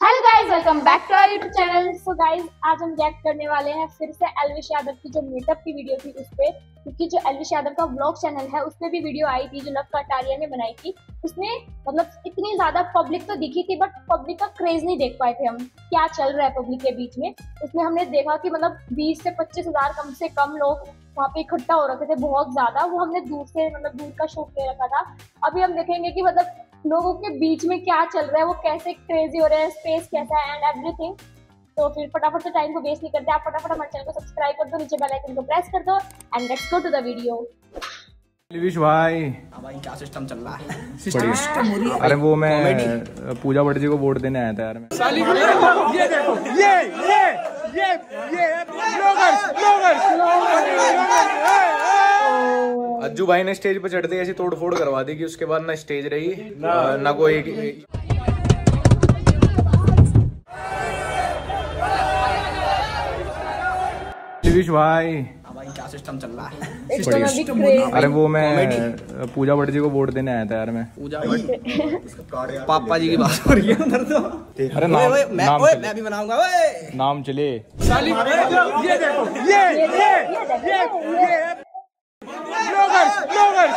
Hello guys welcome back to our YouTube channel so guys आज हम react करने वाले हैं फिर से एलविश यादव की जो मीटअप की वीडियो थी उस पे, क्योंकि जो एलविश यादव का ब्लॉग चैनल है उस पे भी वीडियो आई थी, जो लव कटारिया ने बनाई थी। उसमें मतलब इतनी ज़्यादा पब्लिक तो दिखी थी बट पब्लिक का क्रेज नहीं देख पाए थे हम, क्या चल रहा है पब्लिक के बीच में। उसमें हमने देखा कि मतलब बीस से पच्चीस हज़ार कम से कम लोग वहाँ पे इकट्ठा हो रखे थे, बहुत ज़्यादा। वो हमने दूर से मतलब दूर का शूट ले रखा था। अभी हम देखेंगे कि मतलब लोगों के बीच में क्या चल रहा है वो कैसे क्रेजी हो रहे हैं स्पेस कैसा है एंड एवरीथिंग तो फिर फटाफट से टाइम को वेस्ट नहीं करते आप फटाफट हमारे चैनल को सब्सक्राइब कर दो नीचे बेल आइकन को प्रेस कर दो and let's go to the video लिविश भाई। हाँ भाई क्या सिस्टम चल रहा है? बढ़िया। अरे वो मैं पूजा भट्ट जी को वोट देने आया था यार मैं। ये देखो ये ये ये ये ब्लॉगर्स अज्जू भाई ने स्टेज पे चढ़ते ही ऐसी तोड़ फोड़ करवा दी कि उसके बाद ना स्टेज रही अ, ना कोई भाई हाँ भाई क्या सिस्टम चल रहा है अरे वो मैं पूजा भट्ट जी को वोट देने आया था यार मैं पूजा भट्ट पापा जी की बात हो रही है उधर तो अरे नाम ओए, मैं नाम ओए, मैं भी बनाऊँगा ओए नाम चले ये देखो ये ये ये ये ब्लॉगर्स ब्लॉगर्स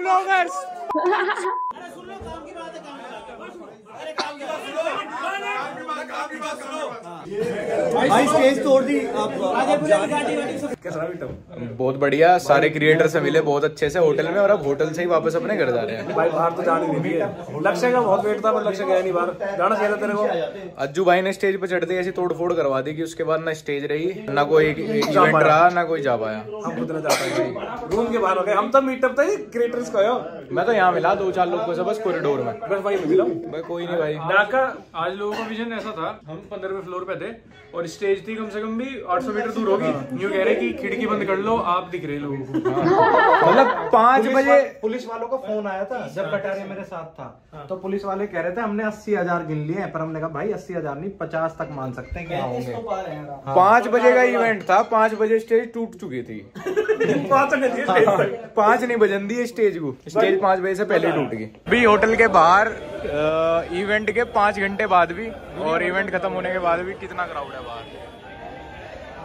ब्लॉगर्स भाई स्टेज तोड़ दी। आप बहुत बढ़िया सारे क्रिएटर से मिले बहुत अच्छे से होटल में और अब होटल से ही वापस अपने घर जा रहे हैं। भाई बाहर तो जाने नहीं दिए लक्ष्य का बहुत वेट था पर लक्ष्य गया नहीं बाहर। जाना चाहिए तेरे को। अज्जू भाई ने स्टेज पर चढ़ते ही ऐसी तोड़ फोड़ करवा दी कि उसके बाद ना स्टेज रही ना कोई इवेंट रहा ना कोई जा पाया। हम खुद ना जाता है रूम के बाहर हो गए। हम तो मीटअप था क्रिएटर्स का हो मैं तो यहाँ मिला दो चार लोगों से बस कॉरिडोर में। बस भाई मिला। भाई कोई नहीं भाई। आज लोगों का विजन ऐसा था हम पंद्रहवें फ्लोर पे थे और स्टेज थी कम से कम भी 800 मीटर दूर होगी। यूँ कह रहे कि खिड़की बंद कर लो आप दिख रहे लोगों को। मतलब पाँच बजे पुलिस वालों का फ़ोन आया था जब कटारिया मेरे साथ था तो पुलिस वाले कह रहे थे हमने अस्सी हज़ार गिन लिए हैं। पर हमने कहा भाई अस्सी हज़ार नहीं पचास तक मान सकते हैं कि हाँ। होंगे पाँच बजे का इवेंट था पाँच बजे स्टेज टूट चुकी थी। पाँच ने दिए पाँच नहीं बजन दी स्टेज को। स्टेज पाँच बजे से पहले टूट गई। अभी होटल के बाहर इवेंट के पाँच घंटे बाद भी और इवेंट खत्म होने के बाद भी कितना क्राउड है बाहर।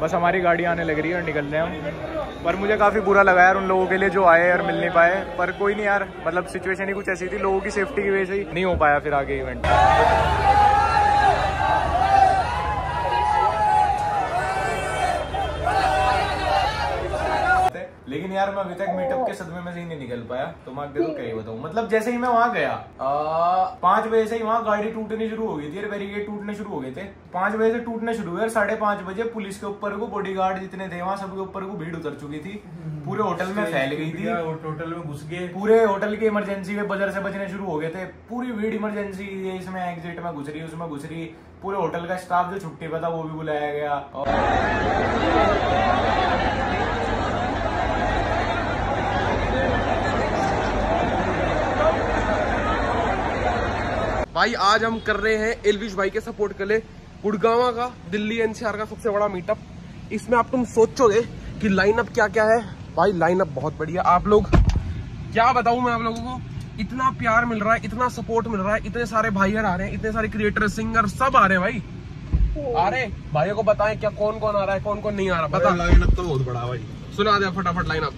बस हमारी गाड़ी आने लग रही है और निकल रहे हैं हम। पर मुझे काफ़ी बुरा लगा यार उन लोगों के लिए जो आए और मिल नहीं पाए। पर कोई नहीं यार मतलब सिचुएशन ही कुछ ऐसी थी लोगों की सेफ्टी की वजह से ही नहीं हो पाया फिर आगे इवेंट यार मैं अभी तक मीटअप के सदमे में से ही नहीं निकल पाया तो मैं देखो क्या ही बताऊँ। मतलब जैसे ही मैं वहाँ गया पाँच बजे से ही वहाँ गाड़ी टूटनी शुरू हो गई थी बैरिकेड टूटने शुरू हो गए थे। पाँच बजे से टूटने शुरू हुए और साढ़े पाँच बजे पुलिस के ऊपर को बॉडीगार्ड जितने थे वहाँ सबके ऊपर को भीड़ उतर चुकी थी। पूरे होटल में फैल गई थी। होटल में घुस गए। पूरे होटल के इमरजेंसी में बजर से बचने शुरू हो गए थे। पूरी भीड़ इमरजेंसी इसमें एग्जिट में घुस रही उसमें घुस रही। पूरे होटल का स्टाफ जो छुट्टी पे था वो भी बुलाया गया। और भाई आज हम कर रहे हैं एलविश भाई के सपोर्ट के लिए गुड़गावा का दिल्ली एनसीआर का सबसे बड़ा मीटअप इसमें आप तुम सोचोगे कि लाइनअप क्या क्या है। भाई लाइनअप बहुत बढ़िया। आप लोग क्या बताऊँ मैं आप लोगों को? इतना प्यार मिल रहा है इतना सपोर्ट मिल रहा है इतने सारे भाइयर आ रहे हैं इतने सारे क्रिएटर सिंगर सब आ रहे हैं भाई। आ रहे भाइयों को बताएँ क्या कौन कौन आ रहा है कौन कौन नहीं आ रहा बता। लाइनअप तो बहुत बड़ा भाई। सुना दे फटाफट लाइनअप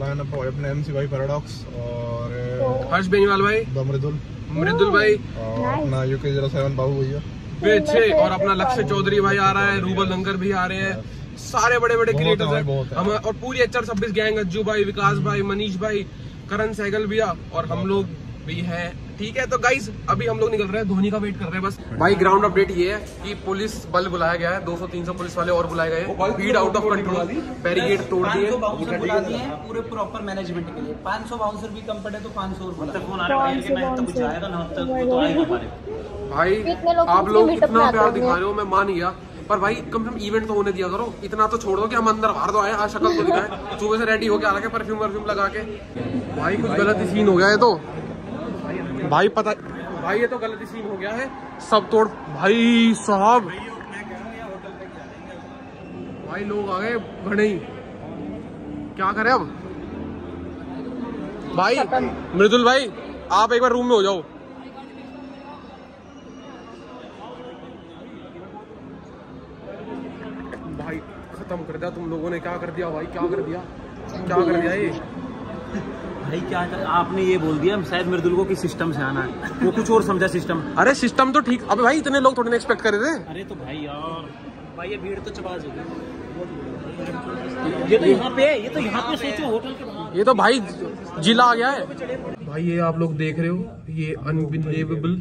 लाइनअप अपने एमसी भाई पैराडॉक्स और हर्ष बेनीवाल भाई। दमृदुल। मृदुल भाई। अपना यूके ज़ीरो सेवन बाबू भैया। पीछे और अपना लक्ष्य चौधरी भाई आ रहा है रूबल लंगर भी आ रहे हैं। सारे बड़े बड़े क्रिएटर्स है। हम और पूरी एच आर छब्बीस गैंग अज्जू भाई विकास भाई मनीष भाई करण सहगल भैया और हम लोग भी हैं। ठीक है तो गाइज़ अभी हम लोग निकल रहे हैं धोनी का वेट कर रहे हैं बस। भाई ग्राउंड अपडेट ये है कि पुलिस बल बुलाया गया है 200-300 पुलिस वाले और बुलाए गए हैं। भीड़ आउट ऑफ़ कंट्रोल बैरिकेड तोड़ दिए। बाउंसर बुला दिए हैं पूरे प्रॉपर मैनेजमेंट के लिए। 500 बाउंसर भी कम पड़े तो 500 और मतलब फ़ोन आ रहा है कि कुछ आएगा ना तब तो आएगा भाई आप लोग इतना प्यार दिखा रहे हो मैं मान गया। पर भाई कम से कम इवेंट तो होने दिया करो। इतना तो छोड़ दो कि हम अंदर बाहर तो आए आज शक्ल तो दिखाए। सुबह से रेडी होके आ रखे परफ्यूम परफ्यूम लगा के। भाई कुछ गलत सीन हो गया है तो। भाई पता भाई ये तो गलत सीन हो गया है। सब तोड़। भाई साहब। भाई लोग आ गए घने ही क्या करें अब? भाई मृदुल भाई आप एक बार रूम में हो जाओ। भाई खत्म कर दिया तुम लोगों ने। क्या कर दिया भाई? क्या कर दिया? क्या कर दिया ये? भाई क्या आपने ये बोल दिया शायद मृदुल की सिस्टम से आना है? वो कुछ और समझा सिस्टम अरे सिस्टम तो ठीक। अबे भाई इतने लोग थोड़ी ना एक्सपेक्ट कर रहे थे। अरे तो भाई यार भाई ये भीड़ तो चबा होगी ये तो यहाँ पे ये तो यहाँ पे सोचो होटल के ये तो भाई जिला आ गया है। भाई ये आप लोग देख रहे हो ये अनबिलीवेबल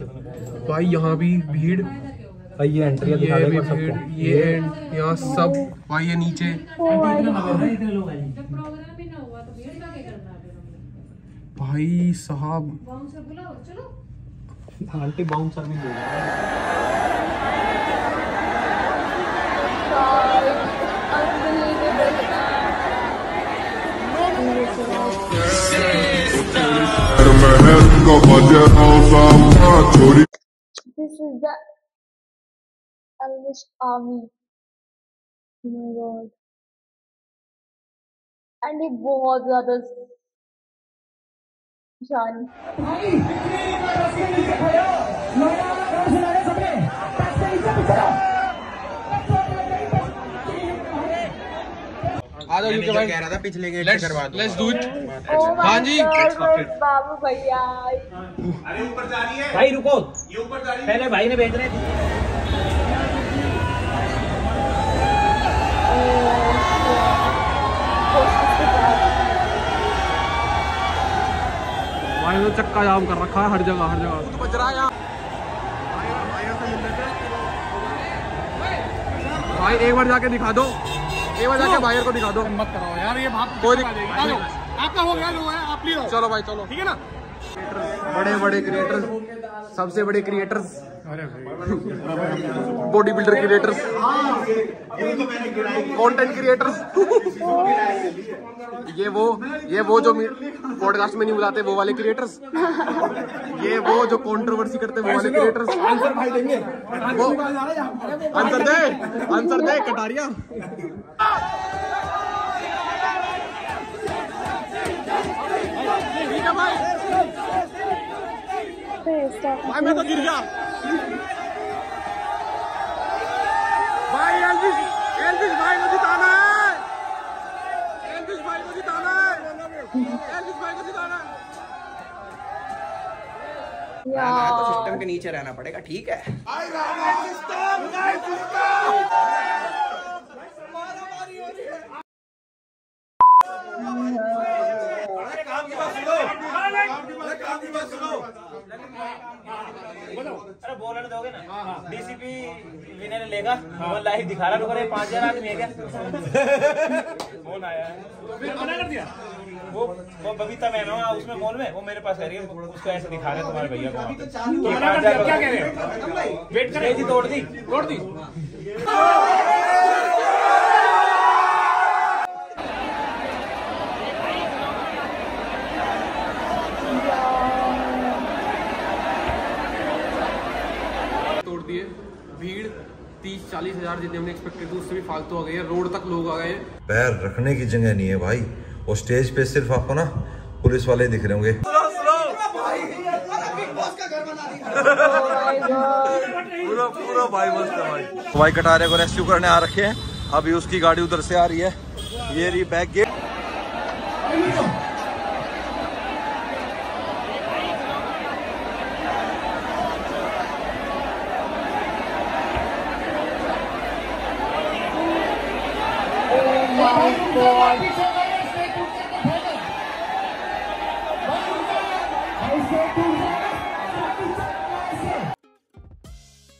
भाई यहाँ भी भीड़। भाई ये एंट्री ये भी भीड़ ये एंड यहाँ सब। भाई ये नीचे। भाई साहब आंटी बाउंसर नहीं बोल This is the Elvish Army. Oh my god. And ये बहुत ज़्यादा जान। आ जाओ यूके भाई। कह रहा था पिछले गेट लेट्स करवा दो लेट्स डू इट my हाँ जी। बाबू भैया। भाई रुको। पहले भाई ने भेज रहे थे चक्का जाम कर रखा है हर जगह हर जगह। तो बज रहा है यहाँ। भाई एक बार जाके दिखा दो। एक बार जाके भाई को दिखा दो। मत कराओ यार ये भाप कोई आपका हो गया लो है आप लियो चलो भाई चलो। ठीक है ना? बड़े बड़े क्रिएटर सबसे बड़े creators body builder creators content creators ये वो ये वो जो पॉडकास्ट में नहीं बुलाते वो वाले क्रिएटर्स ये वो जो कंट्रोवर्सी करते वो वाले क्रिएटर्स आंसर भाई देंगे। वो आंसर दे आंसर दे कटारिया ठीक है भाई भाई मैं तो गिर गया भाई भाई को जिताना है। एल्विस भाई को जिताना है। भाई को जिताना है। यार। सिस्टम के नीचे रहना पड़ेगा ठीक है? अरे बोलने दोगे ना? डीसीपी विनय ने लेगा। वो लाइव दिखा रहा है पाँच हज़ार आदमी है क्या? फ़ोन आया मना कर दिया? वो वो बबीता मैम है उसमें मॉल में वो मेरे पास कह रही है उसको ऐसे दिखा रहे हैं तुम्हारे भैया को। तो क्या कह रहे हैं? वेट तोड़ दी। तोड़ दी तोड़ दिए भीड़ तीस चालीस हज़ार जितने हमने एक्सपेक्टेड उससे भी फालतू आ गई है। रोड तक लोग आ गए हैं। पैर रखने की जगह नहीं है भाई। और स्टेज पे सिर्फ़ आपको ना पुलिस वाले दिख रहे होंगे। पूरा पूरा भाई मस्त है भाई। भाई कटारे को रेस्क्यू करने आ रखे हैं। अभी उसकी गाड़ी उधर से आ रही है। ये रही बैक गेट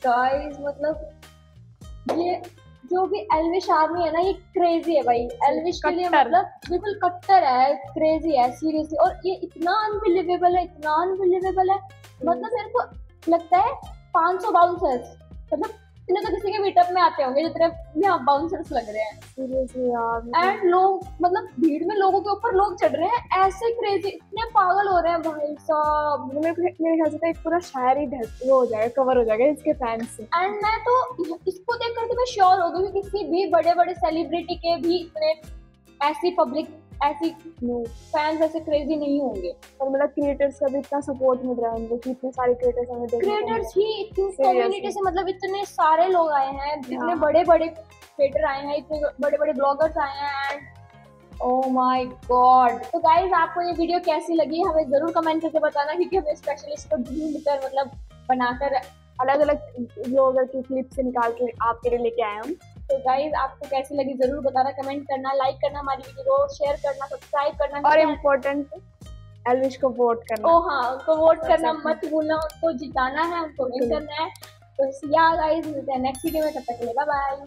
गाइस मतलब ये जो भी एल्विश आर्मी है ना ये क्रेजी है भाई। एल्विश के लिए मतलब बिल्कुल कट्टर है क्रेजी है सीरियसली और ये इतना अनबिलीवेबल है इतना अनबिलीवेबल है। मतलब मेरे को लगता है 500 बाउंसर्स मतलब इतने तो किसी के मीटअप में आते होंगे जितने यहाँ बाउंसर्स लग रहे हैं। सीरियसली यार एंड लोग मतलब भीड़ में लोगों के ऊपर लोग चढ़ रहे हैं ऐसे क्रेजी इतने पागल हो रहे हैं भाई साहब। मेरे ख्याल से तो एक पूरा शहर ही वो हो जाएगा कवर हो जाएगा इसके फैंस से। एंड मैं तो इसको देख कर तो मैं श्योर हो गई कि किसी भी बड़े बड़े सेलिब्रिटी के भी इतने ऐसी पब्लिक ऐसी फैंस ऐसे क्रेजी नहीं होंगे। और मतलब क्रिएटर्स का भी इतना सपोर्ट मिल रहा है उनको कि इतने सारे क्रिएटर्स हमें क्रिएटर्स ही। इतनी कम्युनिटी से मतलब इतने सारे लोग आए हैं इतने हाँ। बड़े बड़े क्रिएटर आए हैं इतने बड़े बड़े ब्लॉगर्स आए हैं एंड ओ माय गॉड तो गाइज़ आपको ये वीडियो कैसी लगी? हमें ज़रूर कमेंट करके बताना क्योंकि हमें स्पेशली इसको ढूंढ कर मतलब बनाकर अलग अलग ब्लॉगर की क्लिप से निकाल के आपके लिए लेके आए हम। तो गाइज़ आपको कैसी लगी ज़रूर बताना कमेंट करना लाइक करना हमारी वीडियो को शेयर करना सब्सक्राइब करना और इम्पोर्टेंट एलविश को वोट करना। ओ हाँ उनको वोट करना मत भूलना उनको जिताना है उनको विन करना है। तो या गाइज़ मिलते हैं नेक्स्ट वीडियो में तब तक के लिए बाय बाय